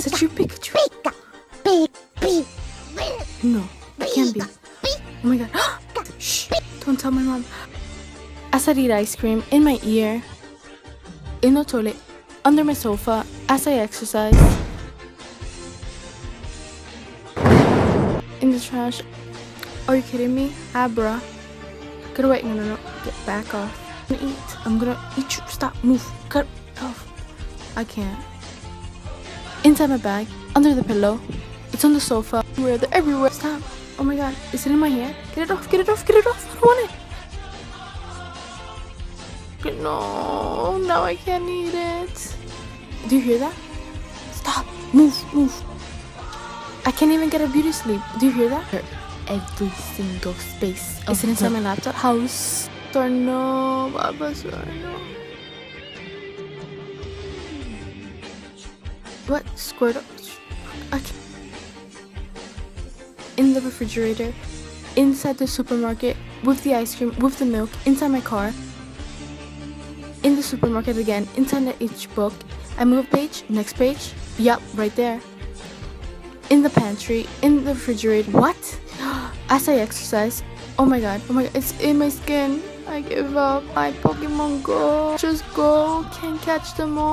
Pikachu, Pikachu. Pika. Pika. Pika. No, it can't be. Oh my god. Shh. Don't tell my mom. As I eat ice cream, in my ear, in the toilet, under my sofa, as I exercise, in the trash. Are you kidding me? Abra. Get away. No, no, no. Get back off. I'm gonna eat. I'm gonna eat you. Stop. Move. Cut off. I can't. Inside my bag, under the pillow. It's on the sofa. Everywhere. They're everywhere. Stop. Oh my god. Is it in my hair? Get it off. Get it off. Get it off. I don't want it. No. Now I can't eat it. Do you hear that? Stop. Move. Move. I can't even get a beauty sleep. Do you hear that? Every single space. Is it inside my laptop? House. Or no, Baba, or no. What? Squirt up? I. In the refrigerator, inside the supermarket, with the ice cream, with the milk, inside my car, in the supermarket again, inside the each book. I move page, next page, yup, right there. In the pantry, in the refrigerator. What? As I exercise, oh my god, oh my god, it's in my skin. I give up. my Pokemon Go. Just go. Can't catch them all.